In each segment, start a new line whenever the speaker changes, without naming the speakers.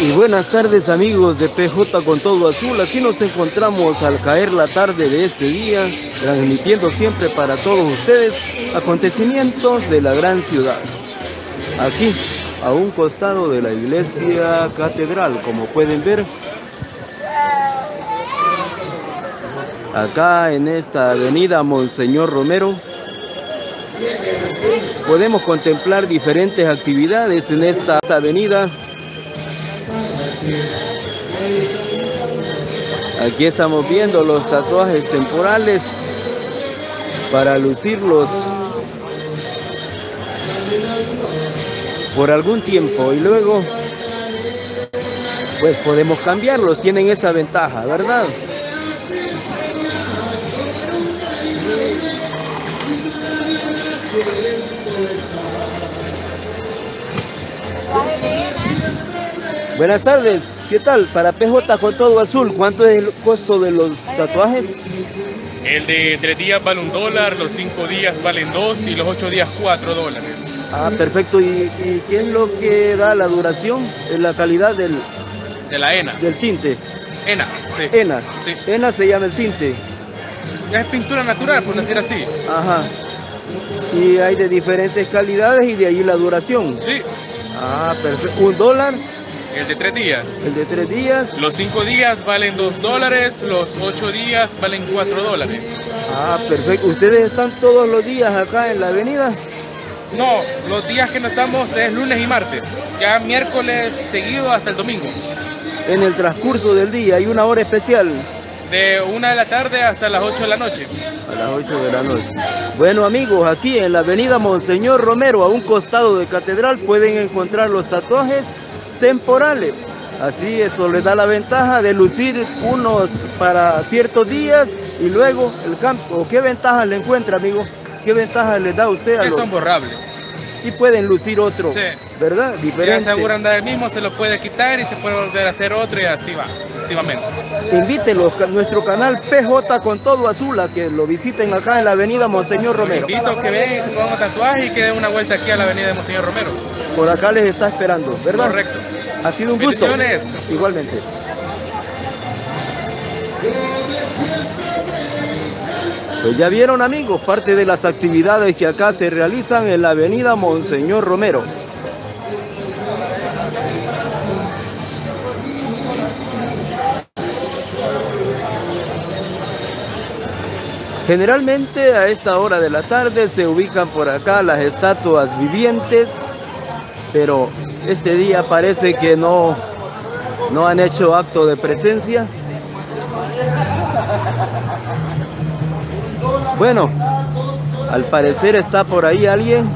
Y buenas tardes amigos de PJ con todo azul, aquí nos encontramos al caer la tarde de este día, transmitiendo siempre para todos ustedes acontecimientos de la gran ciudad. Aquí, a un costado de la iglesia catedral, como pueden ver, acá en esta avenida Monseñor Romero, podemos contemplar diferentes actividades en esta avenida Aquí estamos viendo los tatuajes temporales para lucirlos por algún tiempo y luego pues podemos cambiarlos, tienen esa ventaja, ¿verdad? Buenas tardes, ¿qué tal? Para PJ con todo azul, ¿cuánto es el costo de los tatuajes?
El de tres días vale un dólar, los cinco días valen dos y los ocho días cuatro dólares.
Ah, perfecto. ¿Y, qué es lo que da la duración? ¿La calidad del,
de la ENA?
Del tinte.
ENA,
sí. ENA. Sí. ENA se llama el tinte.
Es pintura natural, por decir así.
Ajá. Y hay de diferentes calidades y de ahí la duración.
Sí.
Ah, perfecto. ¿Un dólar?
El de tres días.
El de tres días.
Los cinco días valen dos dólares, los ocho días valen cuatro dólares.
Ah, perfecto. ¿Ustedes están todos los días acá en la avenida?
No, los días que no estamos es lunes y martes. Ya miércoles seguido hasta el domingo.
En el transcurso del día hay una hora especial.
De una de la tarde hasta las ocho de la noche.
A las ocho de la noche. Bueno amigos, aquí en la avenida Monseñor Romero, a un costado de Catedral, pueden encontrar los tatuajes temporales. Así eso le da la ventaja de lucir unos para ciertos días y luego el campo. ¿Qué ventaja le encuentra, amigo? ¿Qué ventaja le da a usted a
que son borrables.
Y pueden lucir otro, sí. ¿verdad?
Diferente. Ya aseguran del mismo, se lo puede quitar y se puede volver a hacer otro y así va, sucesivamente.
Invítenlos a nuestro canal PJ con todo azul a que lo visiten acá en la avenida Monseñor Romero.
invito a que vengan, se pongan tatuaje y que den una vuelta aquí a la avenida de Monseñor Romero.
Por acá les está esperando, ¿verdad?
Correcto.
Ha sido un gusto. Igualmente. Pues ya vieron amigos, parte de las actividades que acá se realizan en la avenida Monseñor Romero. Generalmente a esta hora de la tarde se ubican por acá las estatuas vivientes, pero este día parece que no, no han hecho acto de presencia. Bueno, al parecer está por ahí alguien.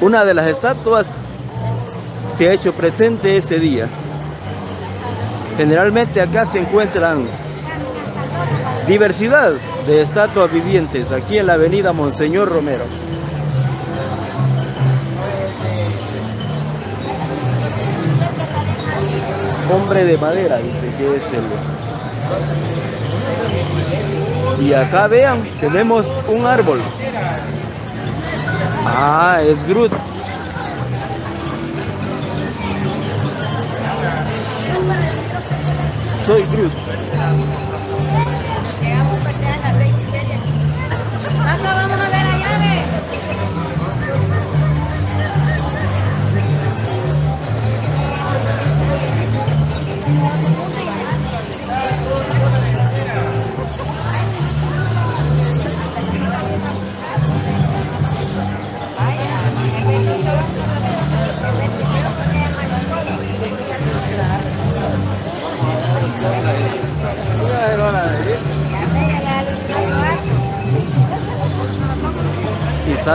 Una de las estatuas se ha hecho presente este día. Generalmente acá se encuentran diversidad de estatuas vivientes aquí en la avenida Monseñor Romero. Hombre de madera, dice que es el... Y acá vean, tenemos un árbol. Ah, es Groot. Soy Groot.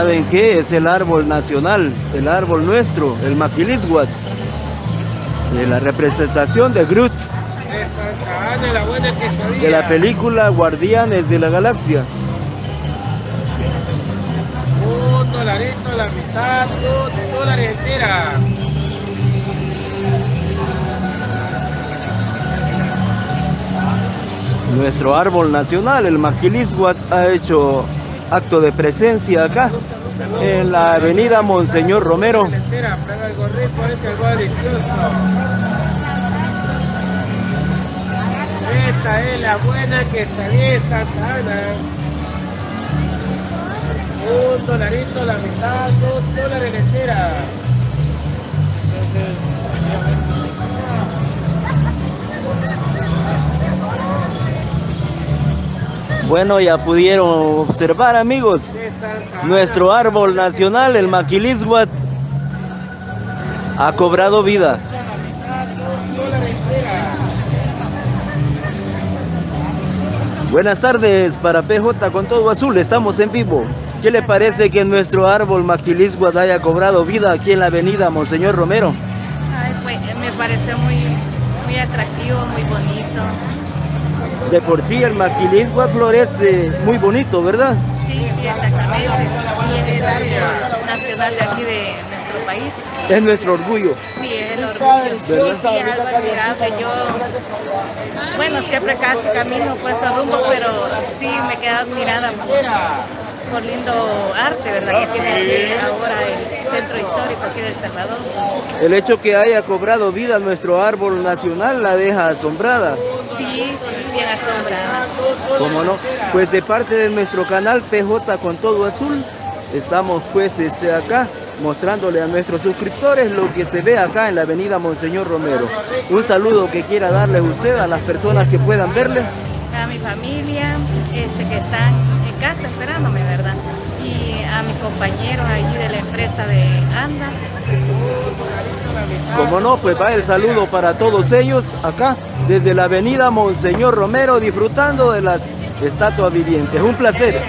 Saben qué? Es el árbol nacional, el árbol nuestro, el maquilisguat, de la representación de Groot, de la película Guardianes de la Galaxia.
Un dolarito, la mitad, dos dólares entera.
Nuestro árbol nacional, el maquilisguat, ha hecho acto de presencia acá en la avenida Monseñor Romero.
Esta es la buena que salí de Santa Ana. Un dolarito la mitad, dos dólares entera.
Bueno, ya pudieron observar amigos, nuestro árbol nacional, el maquilisguat, ha cobrado vida. Buenas tardes para PJ con todo azul, estamos en vivo. ¿Qué le parece que nuestro árbol maquilisguat haya cobrado vida aquí en la avenida Monseñor Romero?
Pues, me parece muy, muy atractivo, muy bonito.
De por sí el maquilisgua florece muy bonito, ¿verdad?
Sí, sí, exactamente. Y es el árbol nacional de aquí de nuestro país.
Es nuestro orgullo.
Sí, es el orgullo. Sí, sí, algo admirable. Yo, bueno, siempre acá camino por este rumbo, pero sí me quedo admirada por, por lindo arte, ¿verdad? Que tiene aquí ahora el centro histórico aquí de El Salvador.
El hecho que haya cobrado vida nuestro árbol nacional la deja asombrada.
Sí, sí, bien asombrada.
¿Cómo no? Pues de parte de nuestro canal PJ con todo azul, estamos pues este acá mostrándole a nuestros suscriptores lo que se ve acá en la avenida Monseñor Romero. Un saludo que quiera darle usted a las personas que puedan verle.
A mi familia, este, que están en casa esperándome, ¿verdad? A mis compañeros ahí de la empresa de ANDA.
Como no, pues va el saludo para todos ellos acá desde la avenida Monseñor Romero disfrutando de las estatuas vivientes. Un placer.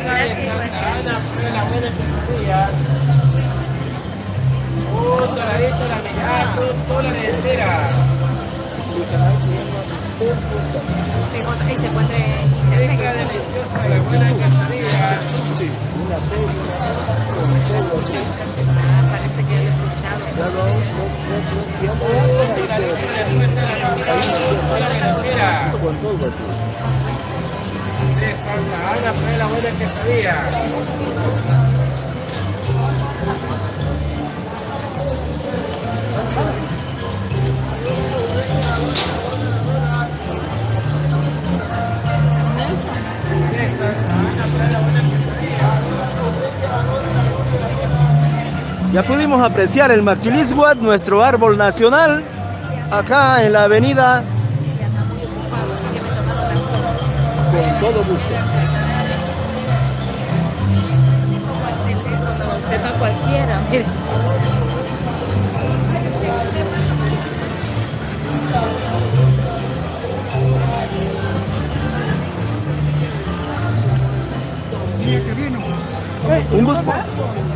Se
Ana fue la buena. De Santa Ana la buena
Ya pudimos apreciar el maquilisguat, nuestro árbol nacional, acá en la avenida. Con todo gusto.
Cualquiera.
Un gusto.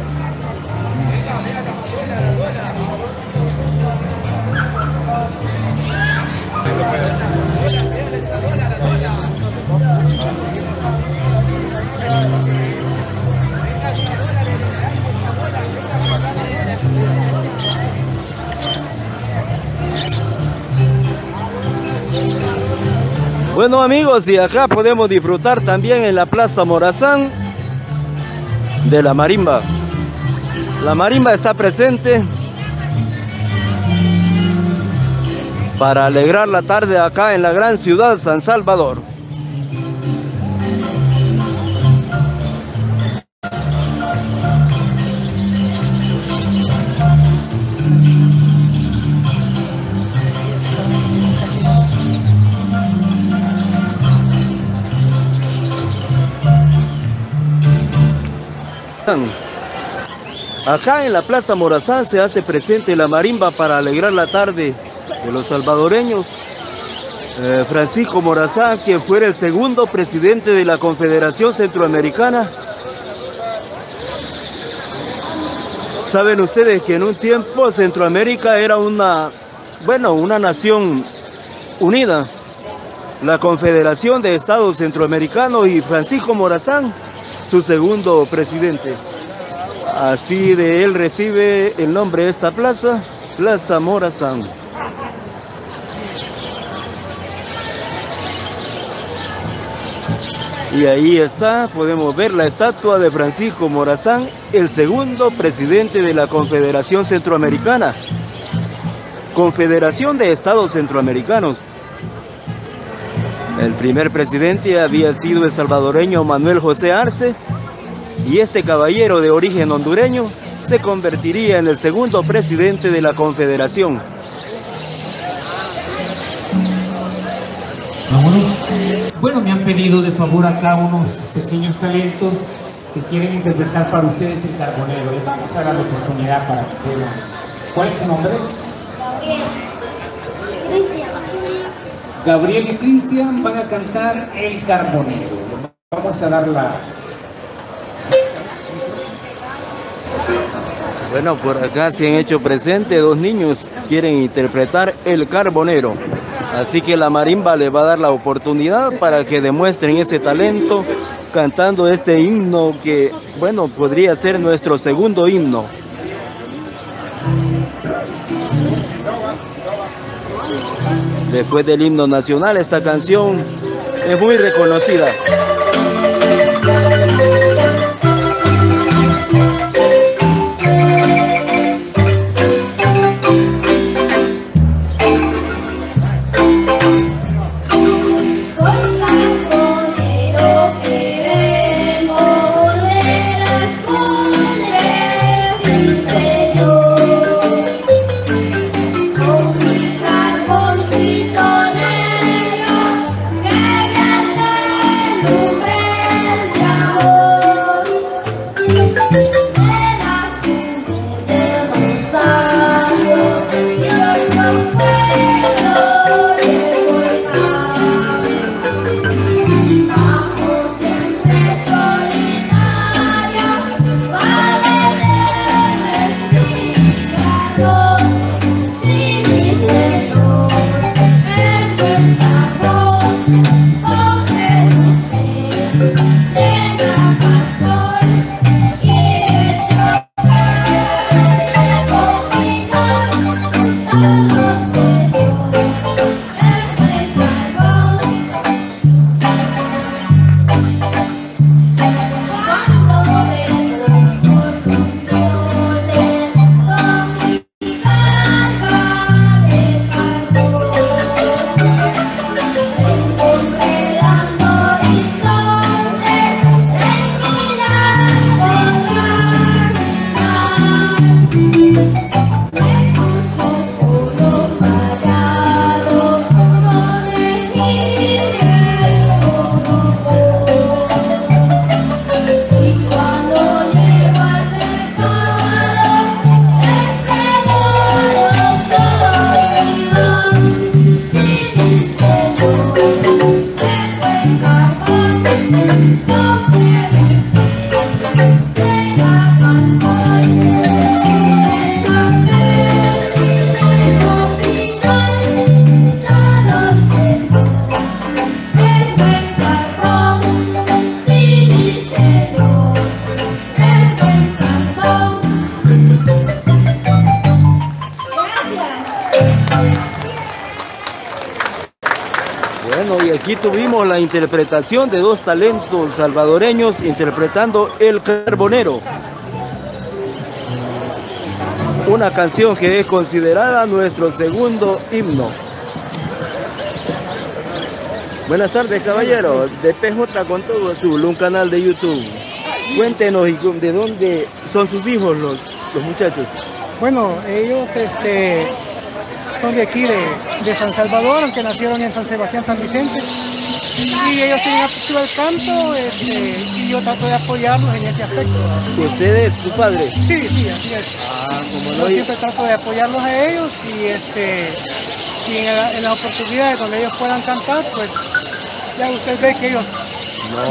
Bueno amigos, y acá podemos disfrutar también en la Plaza Morazán de la marimba. La marimba está presente para alegrar la tarde acá en la gran ciudad San Salvador. Acá en la Plaza Morazán se hace presente la marimba para alegrar la tarde de los salvadoreños. Eh, Francisco Morazán, quien fuera el segundo presidente de la Confederación Centroamericana. Saben ustedes que en un tiempo Centroamérica era una, bueno, una nación unida. La Confederación de Estados Centroamericanos y Francisco Morazán, su segundo presidente. Así de él recibe el nombre de esta plaza, Plaza Morazán.
Y ahí está, podemos ver la estatua de Francisco Morazán, el segundo presidente de la Confederación Centroamericana. Confederación de Estados Centroamericanos. El primer presidente había sido el salvadoreño Manuel José Arce y este caballero de origen hondureño se convertiría en el segundo presidente de la Confederación.
Bueno, me han pedido de favor acá unos pequeños talentos que quieren interpretar para ustedes el carbonero. Les vamos a dar la oportunidad para que puedan. ¿Cuál es su nombre?
Gabriel. Cristian.
Gabriel y Cristian van a cantar El Carbonero. Vamos a dar la...
Bueno, por acá se han hecho presente dos niños quieren interpretar El Carbonero. Así que la marimba les va a dar la oportunidad para que demuestren ese talento cantando este himno que, bueno, podría ser nuestro segundo himno. Después del himno nacional, esta canción es muy reconocida. La interpretación de dos talentos salvadoreños interpretando El Carbonero. Una canción que es considerada nuestro segundo himno. Buenas tardes, caballero. De PJ con todo azul, un canal de YouTube. Cuéntenos de dónde son sus hijos los, los muchachos.
Bueno, ellos este, son de aquí, de, de San Salvador, aunque nacieron en San Sebastián, San Vicente. Y ellos tienen aptitud al canto este, y yo trato de apoyarlos en ese aspecto.
¿Usted es su padre?
Sí, sí, así es.
Ah, como
Yo siempre trato de apoyarlos a ellos y, este, y en, las oportunidades donde ellos puedan cantar, pues ya usted ve que ellos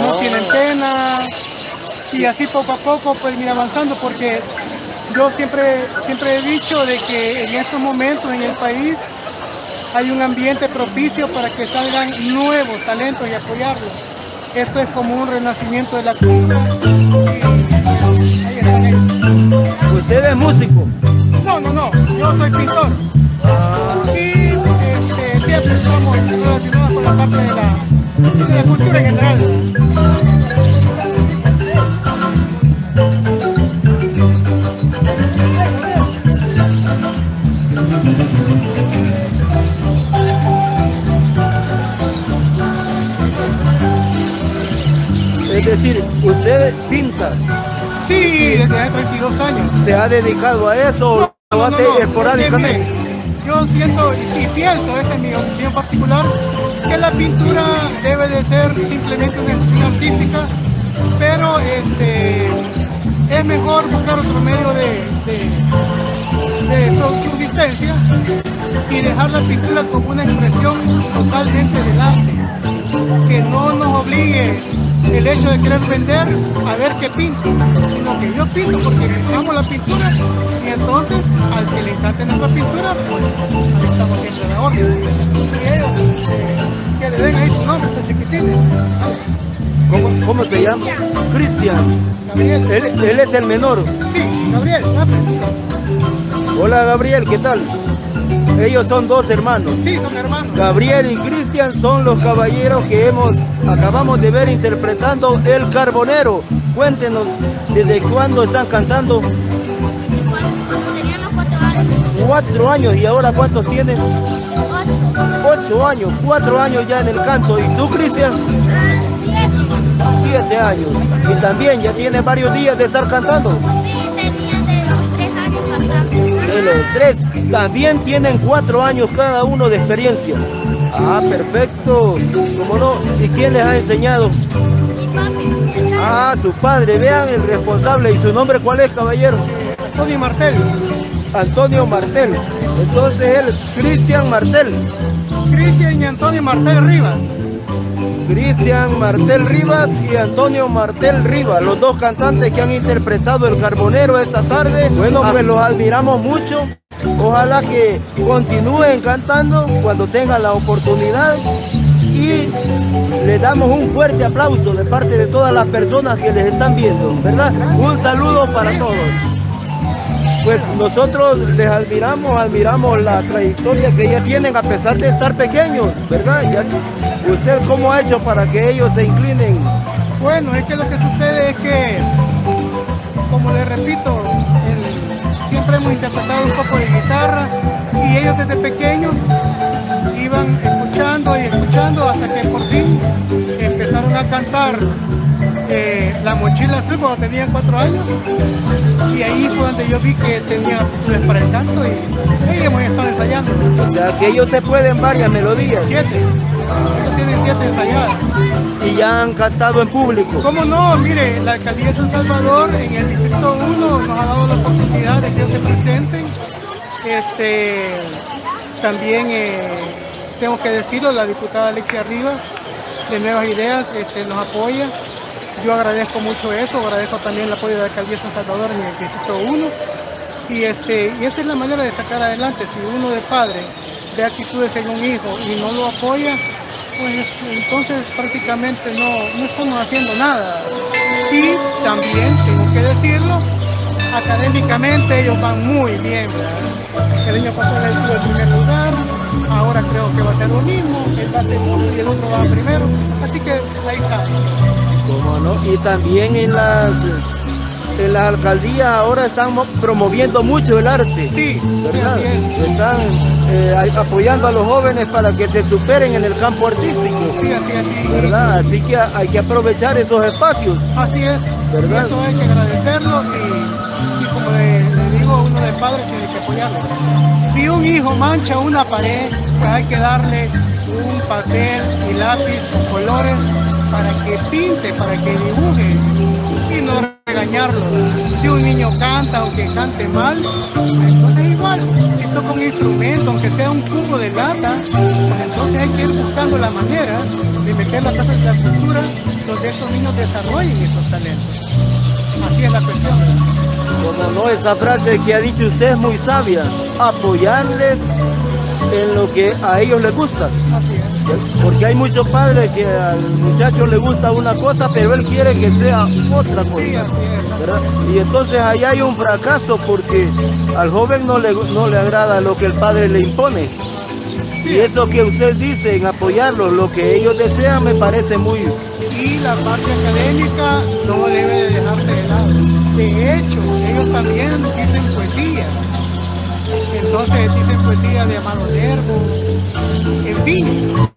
no, tienen pena y así poco a poco pues ir avanzando porque yo siempre, siempre he dicho de que en estos momentos en el país hay un ambiente propicio para que salgan nuevos talentos y apoyarlos. Esto es como un renacimiento de la cultura.
¿Usted es músico?
No, no, no, yo soy pintor. Y este, siempre estamos relacionados con la parte de la cultura en general.
Decir, usted pinta,
Sí, desde hace 32 años.
se ha dedicado a eso o lo
No, no,
hace
no,
esporádicamente.
Yo siento y, pienso, esta es mi opinión particular, que la pintura debe de ser simplemente una expresión artística, pero este, es mejor buscar otro medio de, de, de su- subsistencia y dejar la pintura como una expresión totalmente del arte, que no nos obligue el hecho de querer vender a ver qué pinto, sino que yo pinto porque amo la pintura y entonces al que le encante nuestra pintura, pues estamos siempre la orden. Y ellos, eh, que le den ahí su nombre, este chiquitín,
¿Cómo, cómo se llama? Cristian.
Gabriel.
Él, él es el menor.
Sí, Gabriel, ah, pues,
Hola Gabriel, ¿qué tal? Ellos son dos hermanos.
sí, son hermanos.
Gabriel y Cristian son los caballeros que hemos acabamos de ver interpretando El Carbonero. Cuéntenos desde cuándo están cantando.
Cuando los cuatro años,
Cuatro años y ahora cuántos tienes?
ocho,
Ocho años, cuatro años ya en el canto. ¿Y tú, Cristian?
ah, siete.
Siete años. Y también ya tienes varios días de estar cantando.
Sí, tenía de los tres años cantando.
De los tres, también tienen cuatro años cada uno de experiencia. Ah, perfecto. ¿Cómo no? ¿Y quién les ha enseñado?
Mi papi,
Ah, su padre. Vean el responsable. ¿Y su nombre cuál es, caballero?
Tony Martel,
Antonio Martel. Entonces él, Cristian Martel.
Cristian y Antonio Martel Rivas.
Cristian Martel Rivas y Antonio Martel Rivas, los dos cantantes que han interpretado El Carbonero esta tarde. Bueno, pues los admiramos mucho. Ojalá que continúen cantando cuando tengan la oportunidad y les damos un fuerte aplauso de parte de todas las personas que les están viendo, ¿verdad? Un saludo para todos. Pues nosotros les admiramos, admiramos la trayectoria que ya tienen a pesar de estar pequeños, ¿verdad? ¿Usted cómo ha hecho para que ellos se inclinen?
Bueno, es que lo que sucede es que, como les repito, siempre hemos interpretado un poco de guitarra y ellos desde pequeños iban escuchando y escuchando hasta que por fin empezaron a cantar eh, La Mochila Azul cuando tenían cuatro años. Y ahí fue donde yo vi que tenía aptitudes para el canto y ellos hemos estado ensayando.
O sea, que ellos se pueden varias melodías.
Siete, tienen
y ya han cantado en público.
¿Cómo no? Mire, la alcaldía de San Salvador en el distrito 1 nos ha dado la oportunidad de que se presenten. Este, también eh, tengo que decirlo, la diputada Alexia Rivas de Nuevas Ideas este, nos apoya. Yo agradezco mucho eso, agradezco también el apoyo de la alcaldía de San Salvador en el distrito 1. Y, este, y esa es la manera de sacar adelante. Si uno de padre ve actitudes en un hijo y no lo apoya, pues entonces prácticamente no, no estamos haciendo nada. Y también, tengo que decirlo, académicamente ellos van muy bien. El año pasado él tuvo el primer lugar, ahora creo que va a ser lo mismo, él va segundo y el otro va primero. Así que ahí está.
¿Cómo no? Y también en las en las alcaldías ahora están mo- promoviendo mucho el arte.
Sí,
¿verdad?
es.
Están eh, apoyando a los jóvenes para que se superen en el campo artístico.
Sí, así, así.
¿Verdad? Así que hay que aprovechar esos espacios.
Así es,
¿Verdad?
eso hay que agradecerlo y, y como le, le digo, uno de padres tiene que apoyarlo. Si un hijo mancha una pared, pues hay que darle un papel y lápiz con colores para que pinte, para que dibuje y no Si un niño canta, aunque cante mal, entonces igual, si toca un instrumento, aunque sea un cubo de lata, pues entonces hay que ir buscando la manera de meter la casa de la cultura donde estos niños desarrollen esos talentos. Así es la cuestión.
Como no, esa frase que ha dicho usted es muy sabia. Apoyarles en lo que a ellos les gusta. Porque hay muchos padres que al muchacho le gusta una cosa, pero él quiere que sea otra cosa. Y entonces ahí hay un fracaso porque al joven no le, no le agrada lo que el padre le impone. Y eso que usted dice en apoyarlos, lo que ellos desean, me parece muy...
Y la parte académica no debe de dejarse de lado. De hecho, ellos también dicen poesía. Entonces dicen poesía de Amado Nervo. En fin,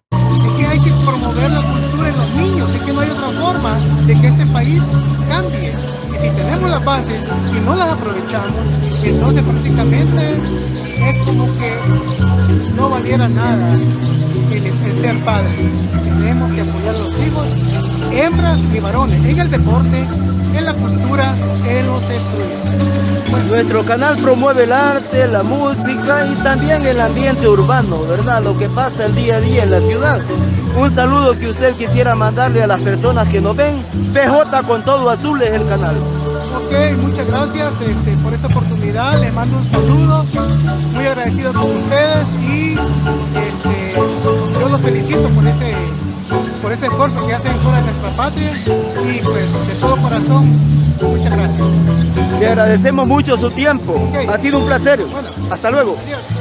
otra forma de que este país cambie. Y si tenemos las bases y no las aprovechamos, entonces prácticamente es como que no valiera nada el, el ser padre. Tenemos que apoyar a los hijos, hembras y varones, en el deporte, en la cultura, en los estudios. Bueno,
Nuestro canal promueve el arte, la música y también el ambiente urbano, ¿verdad? Lo que pasa el día a día en la ciudad. Un saludo que usted quisiera mandarle a las personas que nos ven. PJ con todo azul es el canal.
ok, muchas gracias este, por esta oportunidad. Les mando un saludo, muy agradecido con ustedes y este, yo los felicito por este, por este esfuerzo que hacen de nuestra patria y pues de todo corazón, muchas gracias.
Le agradecemos mucho su tiempo. Ha sido un placer. Hasta luego.
Adiós.